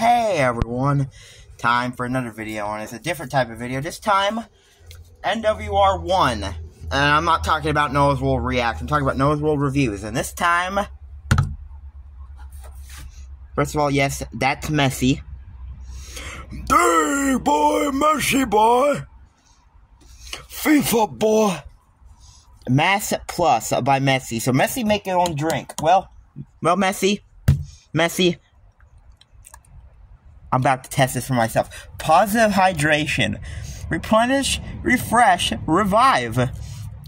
Hey everyone, time for another video, and it's a different type of video. This time, NWR1. And I'm not talking about Noah's World React, I'm talking about Noah's World Reviews. And this time, first of all, yes, that's Messi. Hey, boy, Messi, boy. FIFA, boy. Mass Plus by Messi. So Messi make your own drink. Well, well, Messi, Messi. I'm about to test this for myself. Positive hydration, replenish, refresh, revive.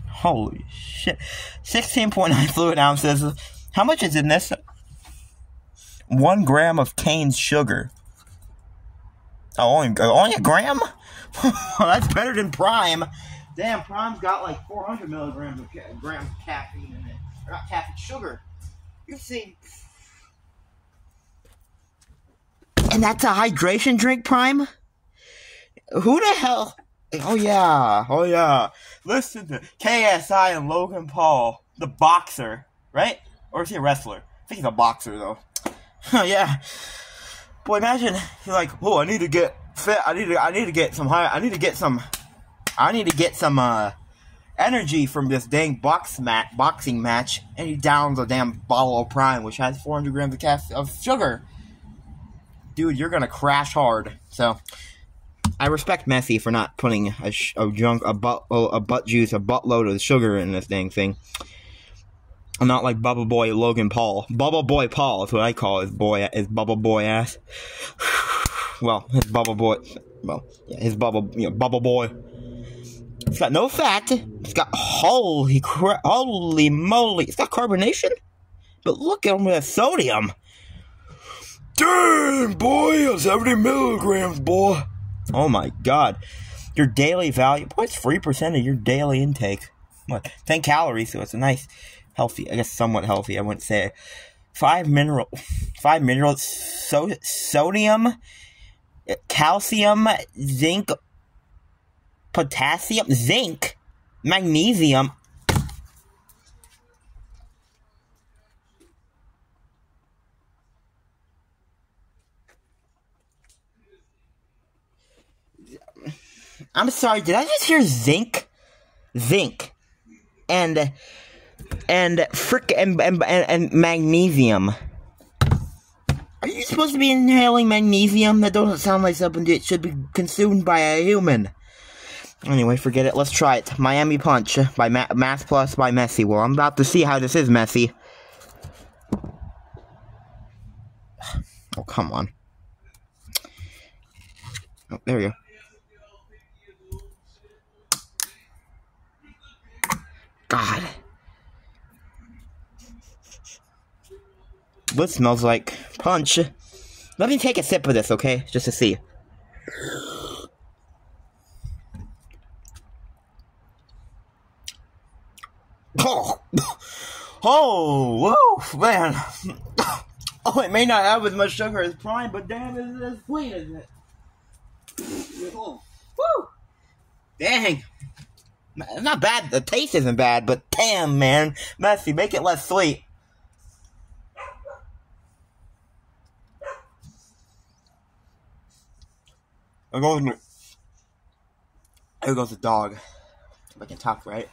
Holy shit! 16.9 fluid ounces. How much is in this? One gram of cane sugar. Oh, only, only a gram? That's better than Prime. Damn, Prime's got like 400 milligrams of ca- grams of caffeine in it. Or not caffeine, sugar. You see. And that's a hydration drink, Prime? Who the hell? Oh, yeah. Oh, yeah. Listen to KSI and Logan Paul, the boxer, right? Or is he a wrestler? I think he's a boxer, though. Oh, yeah. Boy, imagine you're like, oh, I need to get fit. I need to, I need to get some high. I need to get some. I need to get some uh, energy from this dang box mat boxing match, and he downs a damn bottle of Prime, which has 400 grams of of sugar. Dude, you're gonna crash hard. So, I respect Messi for not putting a, a junk, a butt, a butt juice, a buttload of sugar in this dang thing. I'm not like Bubble Boy Logan Paul. Bubble Boy Paul is what I call his boy, his Bubble Boy ass. well, his Bubble Boy, well, yeah, his Bubble, you know, Bubble Boy. It's got no fat. It's got holy holy moly. It's got carbonation, but look at him with sodium. Damn, boy, 70 milligrams, boy. Oh my god. Your daily value, boy, it's three percent of your daily intake. What? Ten calories, so it's a nice, healthy. I guess somewhat healthy. I wouldn't say. Five mineral, five minerals. So sodium, calcium, zinc, potassium, zinc, magnesium. I'm sorry, did I just hear zinc? Zinc. And and frick and and, and, magnesium. Are you supposed to be inhaling magnesium? That doesn't sound like something that should be consumed by a human. Anyway, forget it. Let's try it. Miami Punch by Ma- MAS+ by Messi. Well, I'm about to see how this is, Messi. Oh, come on. Oh, there we go. God. What smells like punch? Let me take a sip of this, okay? Just to see. Oh, oh, whoa, man. Oh, it may not have as much sugar as Prime, but damn, it's as sweet as it. Oh, woo! Dang. Not bad. The taste isn't bad, but damn, man, Messi. make it less sweet. There goes, there goes the dog. If I can talk right.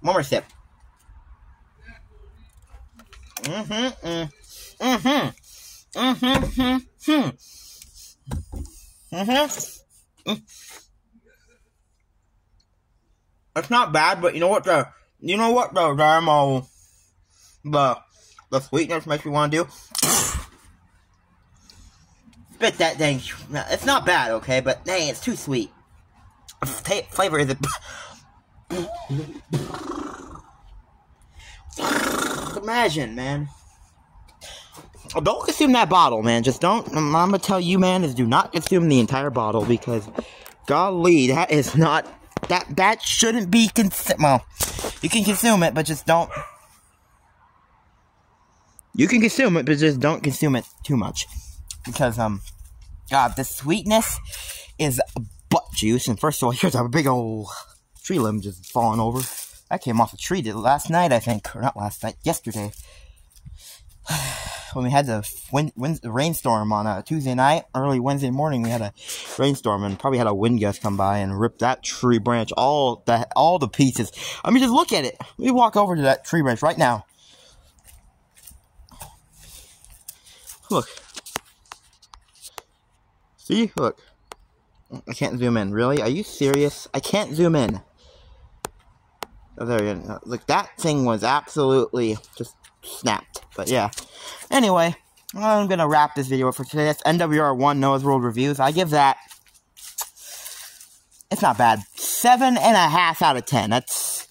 One more sip. Mm-hmm. Mm-hmm. mm-hmm. Mm-hmm. Mm-hmm. Mm-hmm. It's not bad, but you know what the you know what the uh, the the sweetness makes me want to do? Spit that thing. It's not bad, okay, but dang, it's too sweet. Ta flavor is it? Imagine, man. Don't consume that bottle, man. Just don't. I'm gonna tell you, man, is do not consume the entire bottle because, golly, that is not that that shouldn't be cons- well you can consume it but just don't. You can consume it but just don't consume it too much. Because um god the sweetness is butt juice. And first of all here's a big old tree limb just falling over. That came off a tree last night i think. Or not last night yesterday when we had the wind, wind, rainstorm on a Tuesday night, early Wednesday morning, we had a rainstorm and probably had a wind gust come by and rip that tree branch all the all the pieces. I mean, just look at it. Let me walk over to that tree branch right now. Look. See? Look. I can't zoom in. Really? Are you serious? I can't zoom in. Oh, there you go. Look, that thing was absolutely just snapped. But yeah. Anyway, I'm gonna wrap this video up for today. That's NWR1 Noah's World Reviews. I give that. It's not bad. Seven and a half out of ten. That's.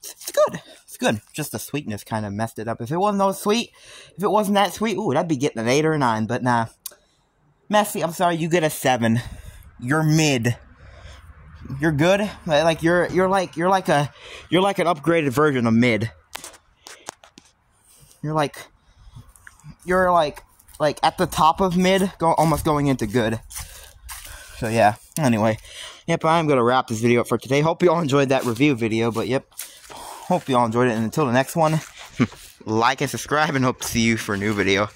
It's good. It's good. Just the sweetness kind of messed it up. If it wasn't so sweet, if it wasn't that sweet, ooh, that'd be getting an eight or a nine. But nah. Messi, I'm sorry, you get a seven. You're mid you're good. Like you're you're like you're like a you're like an upgraded version of mid. You're like you're like like at the top of mid, go almost going into good. So yeah. Anyway, yep, I'm gonna wrap this video up for today. Hope you all enjoyed that review video. But yep, hope you all enjoyed it. And until the next one, like and subscribe, and hope to see you for a new video.